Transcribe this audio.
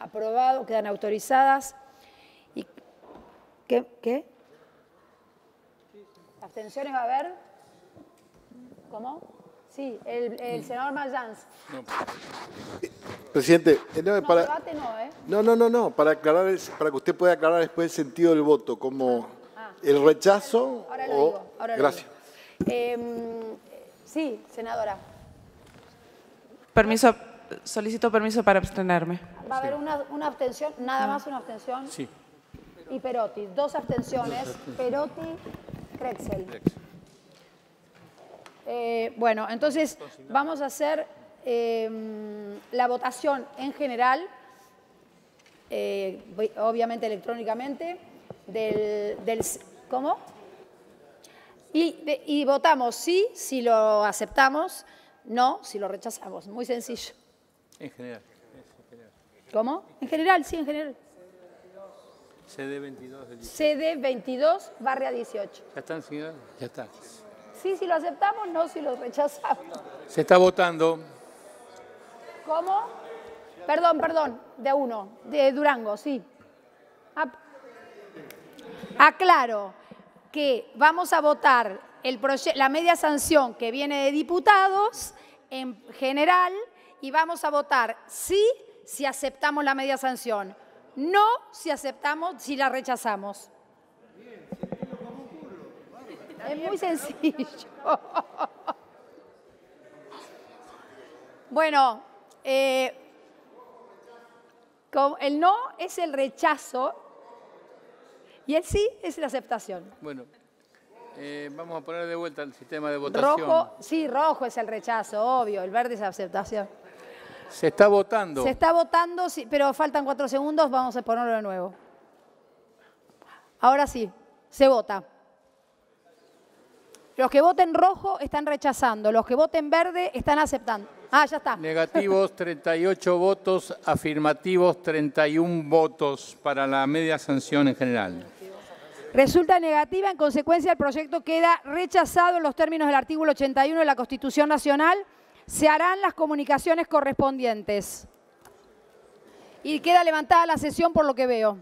Aprobado, quedan autorizadas. Y, ¿Qué? ¿Qué? ¿Abstenciones va a haber? ¿Cómo? Sí, el, el senador Mayans. Presidente, eh, no, No, para, debate no, ¿eh? no, no, no, no, para aclarar, para que usted pueda aclarar después el sentido del voto, como el rechazo Ahora lo o... digo, ahora lo Gracias. digo. Em, sí, senadora. Permiso, solicito permiso para abstenerme. Va a haber una, una abstención, nada más una abstención. Sí. Y Perotti, dos abstenciones. Perotti, Krexel. Eh, bueno, entonces vamos a hacer eh, la votación en general, eh, obviamente electrónicamente, del, del- ¿Cómo? Y, de- y votamos sí si lo aceptamos, no si lo rechazamos. Muy sencillo. En general. ¿Cómo? En general, sí, en general. CD 22 del CD 22 barra 18. ¿Ya están, señora? Ya está. Sí, si lo aceptamos, no si lo rechazamos. Se está votando. ¿Cómo? Perdón, perdón, de uno, de Durango, sí. Aclaro que vamos a votar el la media sanción que viene de diputados en general y vamos a votar sí si aceptamos la media sanción, no si aceptamos, si la rechazamos. Es muy sencillo. Bueno, eh, el no es el rechazo y el sí es la aceptación. Bueno, eh, vamos a poner de vuelta el sistema de votación. Rojo, sí, rojo es el rechazo, obvio, el verde es la aceptación. Se está votando. Se está votando, pero faltan cuatro segundos, vamos a ponerlo de nuevo. Ahora sí, se vota. Los que voten rojo están rechazando, los que voten verde están aceptando. Ah, ya está. Negativos 38 votos, afirmativos 31 votos para la media sanción en general. Resulta negativa, en consecuencia el proyecto queda rechazado en los términos del artículo 81 de la Constitución Nacional. Se harán las comunicaciones correspondientes. Y queda levantada la sesión por lo que veo.